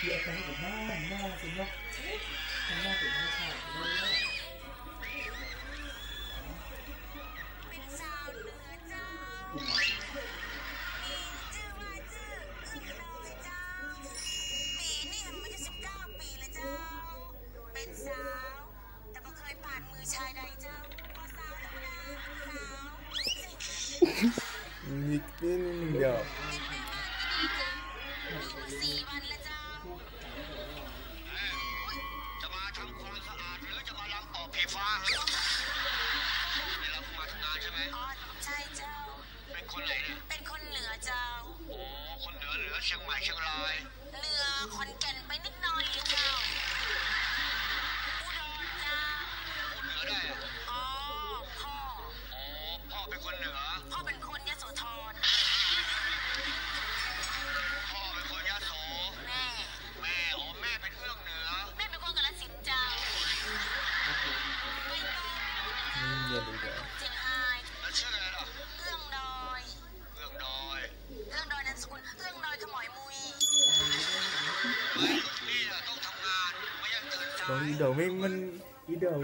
แต่ให้กับหน้าหน้าสิเนาะหน้าเป็นหน้าชาติได้แล้วเนสาวเหนือเจ้ามีชื่อว่าชื่ออึ้งน้อยเจ้าปีนี่มันจะสิบเก้าปีแล้วเจ้าเป็นสาวแต่ไม่เคยผ่นมือชายใดเจ้าพอสาวธรรมดาสาวนิดนิดเดียว บผีฟ้าเหรอนี่เราเพิ่งมาทำงานใช่ไหมอ๋อใช่เจ้า เป็นคนไหนเนี่ยเป็นคนเหนือเจ้า โอ้คนเหนือเหนือเชียงใหม่เชียงรายเหนือขอนแก่นไปนิดหน่อยเจ้าอุดรเจ้า คนเหนือได้อะ เย็นดีกว่าเจียงไฮ้แล้วชื่ออะไรล่ะเอื้องดอยเรื่องดอยเรื่องดอยนามสกุลเรื่องดอยขมอยมุยเฮ้ยนี่อะต้องทำงานไม่ใช่ตื่นสาตรงยอีเดาไม่มันอีเดา